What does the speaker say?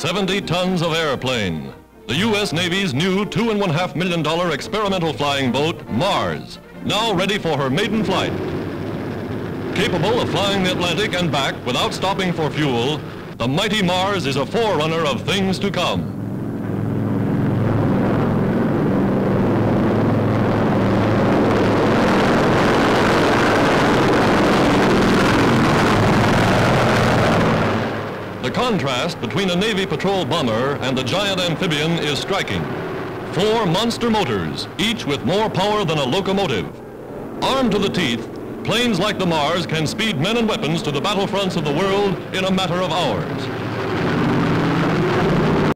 70 tons of airplane. The U.S. Navy's new two and one half million dollar experimental flying boat, Mars, now ready for her maiden flight. Capable of flying the Atlantic and back without stopping for fuel, the mighty Mars is a forerunner of things to come. The contrast between a Navy patrol bomber and the giant amphibian is striking. Four monster motors, each with more power than a locomotive. Armed to the teeth, planes like the Mars can speed men and weapons to the battlefronts of the world in a matter of hours.